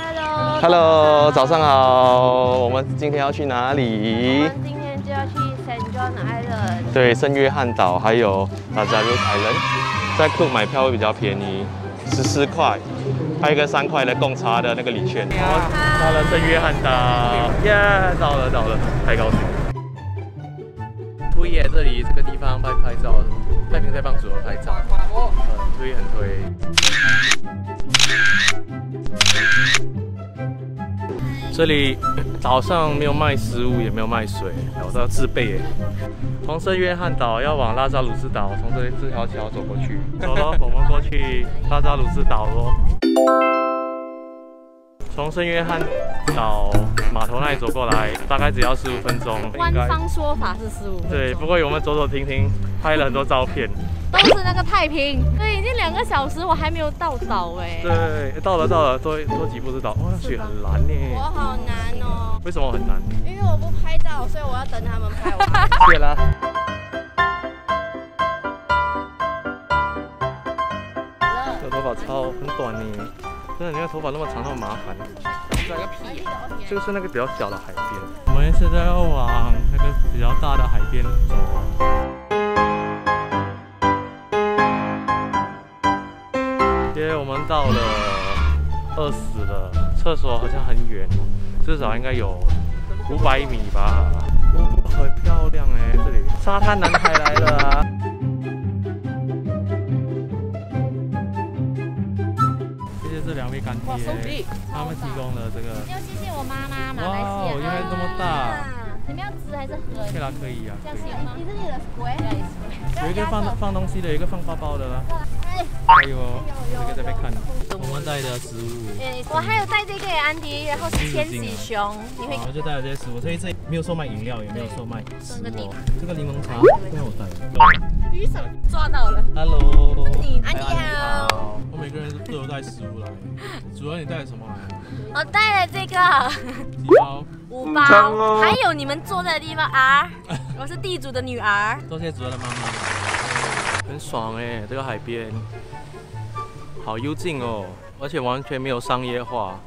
Hello。Hello，早上好。我们今天要去哪我里？们今天就要去 Saint John Island。对，圣约翰岛还有 Lazarus Island，在 Cook 买票会比较便宜，十四块，还有一个三块的贡茶的那个礼券。到了圣约翰岛，耶，到了到了，太高兴了。推耶，这里这个地方拍拍照，太平在帮主人拍照，很推很推。这里岛上没有卖食物，也没有卖水，我都要自备耶。从圣约翰岛要往拉扎鲁斯岛，从这这条桥走过去。走喽，我们过去拉扎鲁斯岛喽。从圣约翰岛码头那里走过来，大概只要十五分钟。官方说法是十五分钟，对，不过我们走走停停，拍了很多照片。都是那个太平。对，已经两个小时，我还没有到岛哎。对，到了到了，多多几步就到。哇，雪很蓝呢。我好难哦，为什么很难？因为我不拍照，所以我要等他们拍完。谢啦。这头发超很短呢，真的，你看头发那么长，那么麻烦。拽个屁呀！就是那个比较小的海边。我们现在要往那个比较大的海边走。因为我们到了饿死了，厕所好像很远，至少应该有五百米吧。哦，很漂亮哎，这里沙滩男孩来了啊！谢这两位干爹，他们提供了这个。要谢谢我妈妈，马来西亚。哇原来这么大啊你们要吃还是喝？可以啦，可以啊。这样行吗？你这里的 square。有一个放放东西的，有一个放包包的啦。哎，还有哦，这个在被看。我们带的食物，哎我还有带这个给安迪，然后是千禧熊，你会我就带了这些食物，所以这里没有售卖饮料，也没有售卖食这个地物。这个柠檬茶，不要我带的。鱼手抓到了。Hello，你安迪哎好，我每个人都有带食物来。主任，你带了什么来？我带了这个鸡包。五包，还有你们坐在的地方 R，我是地主的女儿。多谢主任的妈妈。很爽哎，这个海边，好幽静哦，而且完全没有商业化。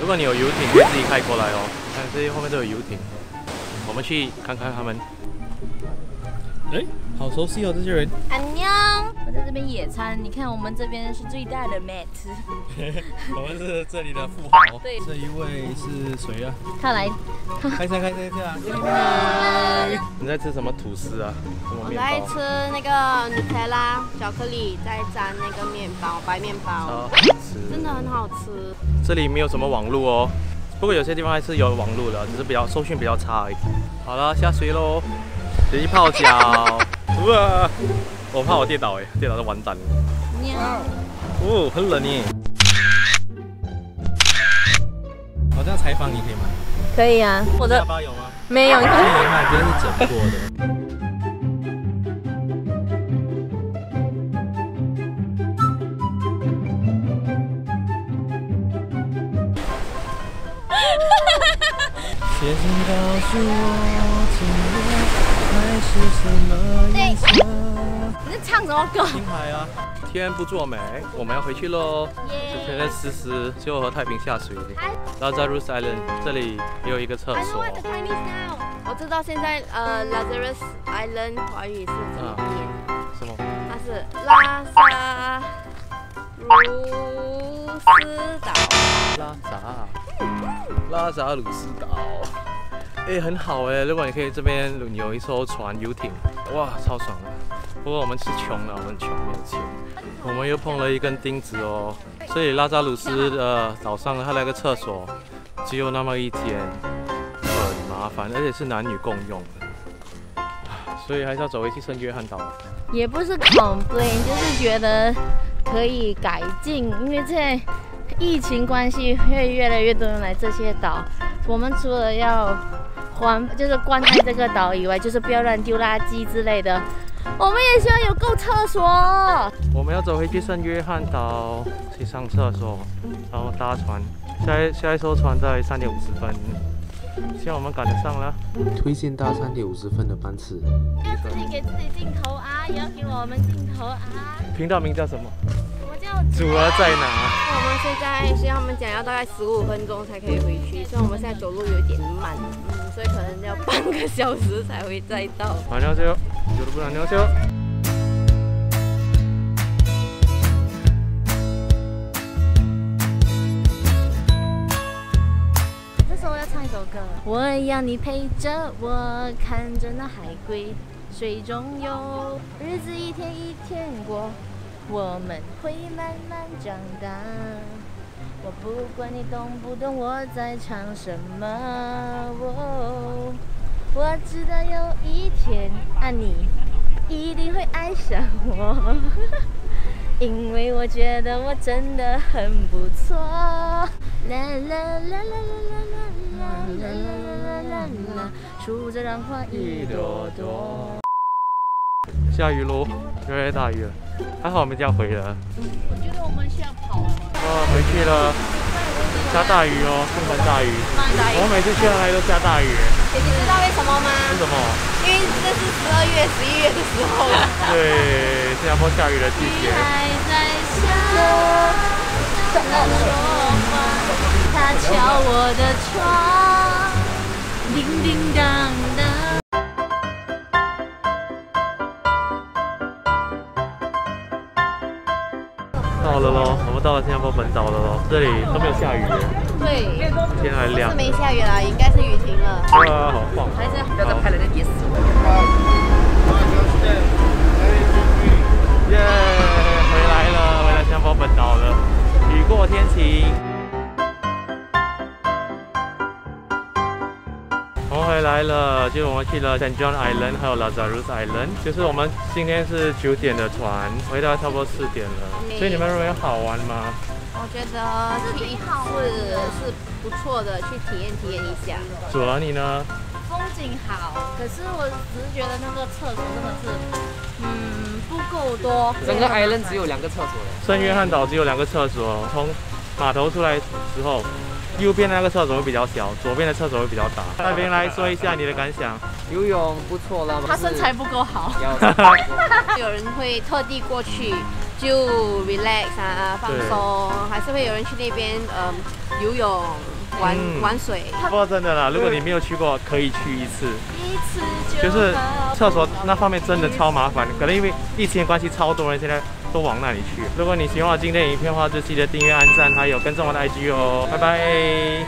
如果你有游艇，可以自己开过来哦。看这些后面都有游艇，我们去看看他们。哎，好熟悉哦，这些人。这边野餐，你看我们这边是最大的 mat。我们是这里的富豪。对这一位是谁啊？看来开车，开车，开车。你在吃什么吐司啊？什么面我在？吃那个 Nutella 巧克力，再沾那个面包，白面包，超好吃。真的很好吃。这里没有什么网络哦，不过有些地方还是有网络的，只是比较收讯比较差而已。好了，下水喽，直接泡脚。哇，我怕我跌倒哎，跌倒就完蛋了。喵，哦，很冷耶。我这样采访你可以吗？可以啊，我下的巴有吗？没有，你这看里海边是整过的。写信告诉我，今夜海是什么颜色？你在唱什么歌？青海啊，天不作美，我们要回去喽。这边的思思就和太平下水。然后在 Rose Island 这里也有一个厕所。我知道现在呃 Lazarus Island 华语是怎么念，什么？它是拉萨鲁斯岛。拉扎，拉扎鲁斯岛，哎，很好哎。如果你可以这边有一艘船游艇，哇，超爽的。不过我们是穷了，我们穷没有钱。我们又碰了一根钉子哦。这里拉扎鲁斯的岛上，它那个厕所只有那么一间，很麻烦，而且是男女共用的，所以还是要走回去圣约翰岛。也不是 complain，就是觉得可以改进，因为现在疫情关系，会越来越多人来这些岛。我们除了要环，就是关爱这个岛以外，就是不要乱丢垃圾之类的。我们也希望有够厕所。我们要走回去圣约翰岛去上厕所，然后搭船。下一下一艘船在三点五十分，希望我们赶得上啦。推荐搭三点五十分的班次。自己给自己镜头啊，也要给我们镜头啊。频道名叫什么？叫？主儿在哪？我们现在需要我们讲要大概十五分钟才可以回去，所以我们现在走路有点慢，嗯，所以可能要半个小时才会再到。反正就。여러분안녕하세요。这时候要唱一首歌。我要你陪着我，看着那海龟水中游，日子一天一天过，我们会慢慢长大。我不管你懂不懂我在唱什么，哦 我知道有一天啊你一定会爱上我，因为我觉得我真的很不错。啦啦啦啦啦啦啦啦啦啦啦啦，数着浪花一朵朵。下雨喽，越来越大雨了。还好我们这样回了。我觉得我们需要跑了。哦，回去了，下大雨哦，倾盆大雨。我们每次去到那里都下大雨，姐姐知道为什么吗？为什么？因为这是十二月、十一月的时候。对，新加坡下雨的季节。还在下，他说话，他敲我的窗，叮叮当当。到了喽，我们到了新加坡本岛了喽，这里都没有下雨耶，对，天还亮是。没下雨了，应该是雨停了。哇，好晃！还是不要再拍了，那跌死我！耶，回来了，回来香波本岛了，雨过天晴。我回来了，就是我们去了 St. John Island 还有 Lazarus Island，就是我们今天是九点的船，回到差不多四点了。所以你们认为好玩吗？我觉得体是是不错的，去体验体验一下。主儿你呢？风景好，可是我只是觉得那个厕所真的是，嗯，不够多。整个 island 只有两个厕所嘞。圣约翰岛只有两个厕所，从码头出来之后，右边那个厕所会比较小，左边的厕所会比较大。那边来说一下你的感想。游泳不错啦，他身材不够好。有人会特地过去就 relax 啊，放松，还是会有人去那边嗯游泳、玩、嗯玩水。不过真的啦，如果你没有去过，可以去一次。一次就是厕所那方面真的超麻烦，可能因为疫情的关系，超多人现在都往那里去。如果你喜欢我今天影片的话，就记得订阅、按赞，还有跟踪我的 IG 哦。拜拜。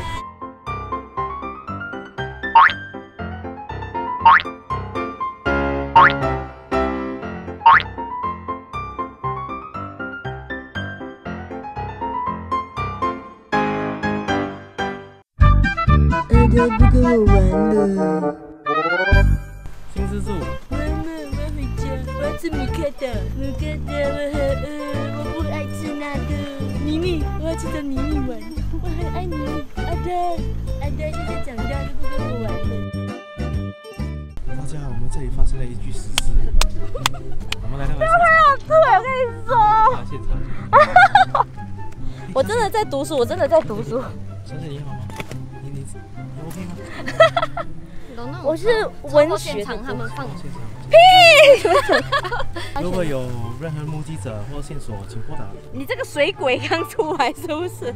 不跟我玩了。新之助，吃米克的。米克的，我很饿，我不爱吃那个。妮妮，我要去找妮妮玩，我很爱妮妮。阿呆，阿呆现在长大就不跟我玩了。大家好，我们这里发生了一具死尸。我们来到了现对，我跟你说，场，现场。我真的在读书，我真的在读书。小姐你好吗？你你你 OK 吗？我是文学的现场他们放。如果有任何目击者或线索，请拨打你这个水鬼刚出来是不是？零